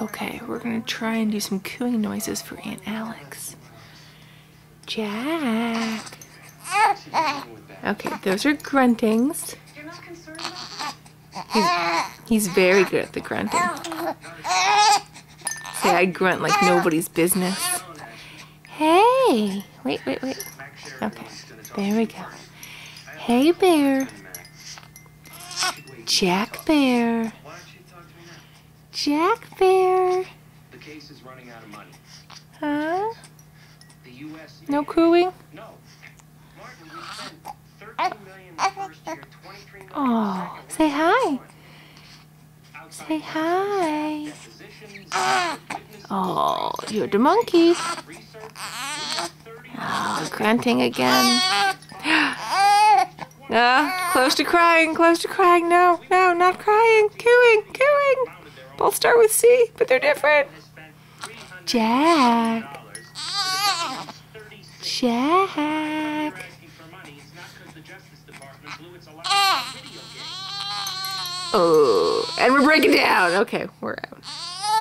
Okay, we're gonna try and do some cooing noises for Aunt Alex. Jack. Okay, those are gruntings. He's, he's very good at the grunting. Say I grunt like nobody's business. Hey! Wait, wait, wait. Okay, there we go. Hey, Bear. Jack Bear. Jack Bear. The case is running out of money. Huh? The U.S. No cooing? No. Martin, we spent 13 million the first year, 23 million Oh, say hi. Say hi. Oh, you're the monkey. research, 30 Oh, grunting again. Ah, close to crying, close to crying. No, no, not crying. Cooing, cooing. Both start with C, but they're different. has spent 300 Jack. dollars. The government's 36 Jack. asking for money. It's not 'cause the Justice Department blew its allowance on video games. Oh, and we're breaking down. Okay, we're out.